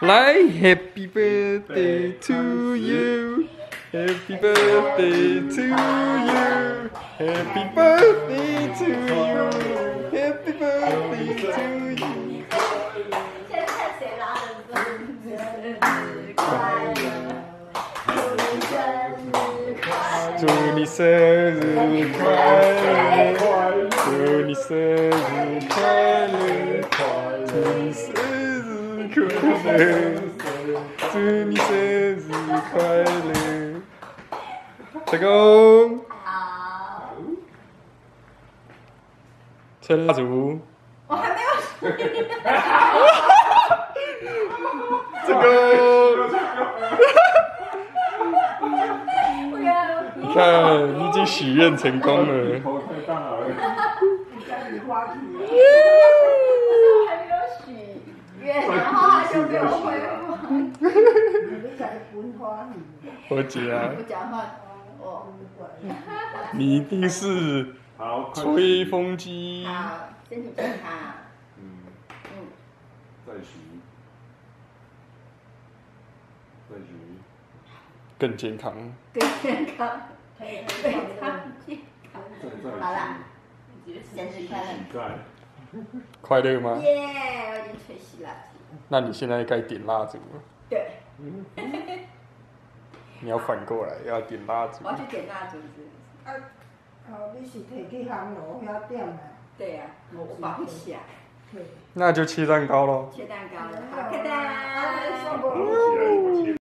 来，Happy birthday to you，Happy birthday to you，Happy birthday to you，Happy birthday to you。现在看谁拉的生日快乐，祝你生日快乐。祝你生日快乐，祝你生日快乐，祝你生 祝你生日快乐，成功！好，吹蜡烛，我还没有成功！我原来你看，你已经许愿成功了。头太大了。我还没有许愿，然后他就没有回我。啊，不讲话，我你一定是吹风机。好，身体健康，嗯，嗯，再许，再许，更健康。更健康，非常健康。再再好了，生日快乐！快乐吗？耶，我已经吹熄蜡烛。那你现在该点蜡烛了。对，你要反过来，要点蜡烛我。要去点蜡烛是。啊，哦，你是摕去烘炉遐点啊？对啊、我我保不起啊，那就切蛋糕喽。切蛋糕了，好，